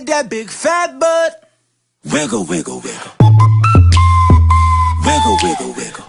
with that big fat butt. Wiggle, wiggle, wiggle. Wiggle, wiggle, wiggle.